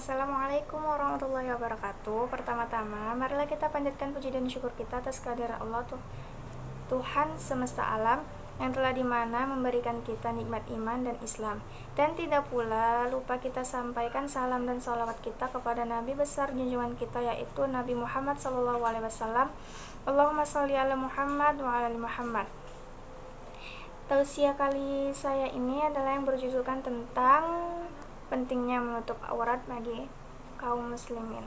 Assalamualaikum warahmatullahi wabarakatuh. Pertama-tama, marilah kita panjatkan puji dan syukur kita atas kehadiran Allah tuh Tuhan semesta alam yang telah di mana memberikan kita nikmat iman dan Islam. Dan tidak pula lupa kita sampaikan salam dan salawat kita kepada Nabi besar junjungan kita yaitu Nabi Muhammad Wasallam. Allahumma salli ala Muhammad wa ala Muhammad. Tausiah kali saya ini adalah yang berjudulkan tentang pentingnya menutup aurat bagi kaum muslimin.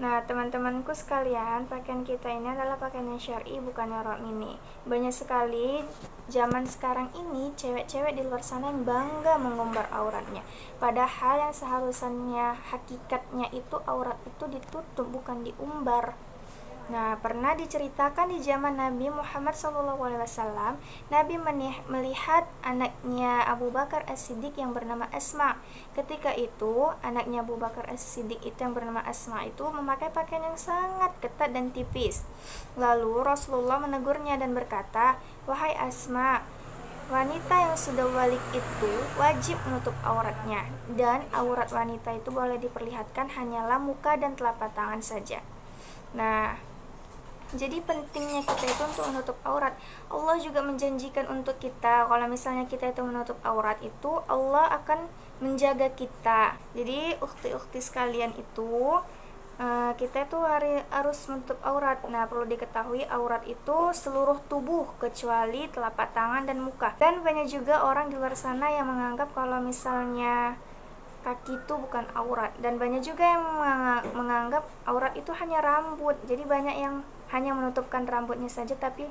Nah, teman-temanku sekalian, pakaian kita ini adalah pakaian yang syar'i, bukan rok mini. Banyak sekali zaman sekarang ini cewek-cewek di luar sana yang bangga mengumbar auratnya. Padahal yang seharusnya hakikatnya itu aurat itu ditutup, bukan diumbar. Nah, pernah diceritakan di zaman Nabi Muhammad SAW, Nabi melihat anaknya Abu Bakar As-Siddiq yang bernama Asma. Ketika itu, anaknya Abu Bakar As-Siddiq itu yang bernama Asma itu memakai pakaian yang sangat ketat dan tipis. Lalu Rasulullah menegurnya dan berkata, "Wahai Asma, wanita yang sudah balik itu wajib menutup auratnya dan aurat wanita itu boleh diperlihatkan hanyalah muka dan telapak tangan saja." Nah, jadi pentingnya kita itu untuk menutup aurat. Allah juga menjanjikan untuk kita kalau misalnya kita itu menutup aurat itu Allah akan menjaga kita. Jadi ukti-ukti sekalian itu uh, kita itu harus menutup aurat. Nah perlu diketahui aurat itu seluruh tubuh kecuali telapak tangan dan muka. Dan banyak juga orang di luar sana yang menganggap kalau misalnya kaki itu bukan aurat dan banyak juga yang menganggap aurat itu hanya rambut. Jadi banyak yang hanya menutupkan rambutnya saja tapi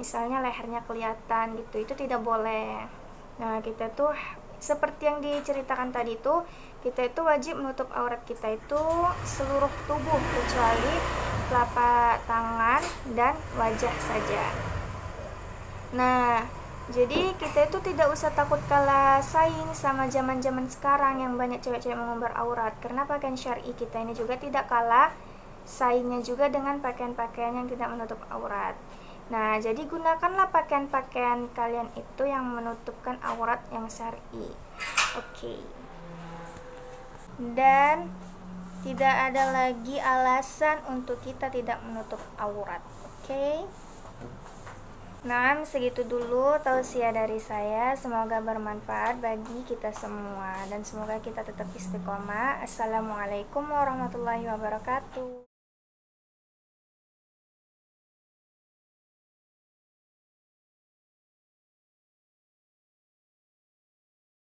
misalnya lehernya kelihatan gitu. Itu tidak boleh. Nah kita tuh seperti yang diceritakan tadi itu kita itu wajib menutup aurat kita itu seluruh tubuh kecuali telapak tangan dan wajah saja. Nah jadi kita itu tidak usah takut kalah saing sama zaman-zaman sekarang yang banyak cewek-cewek mengumbar aurat karena pakaian syar'i kita ini juga tidak kalah saingnya juga dengan pakaian-pakaian yang tidak menutup aurat. Nah, jadi gunakanlah pakaian-pakaian kalian itu yang menutupkan aurat yang syar'i. Oke. Okay. Dan tidak ada lagi alasan untuk kita tidak menutup aurat. Oke. Okay? Nah, segitu dulu tausiah dari saya. Semoga bermanfaat bagi kita semua dan semoga kita tetap istiqomah. Assalamualaikum warahmatullahi wabarakatuh.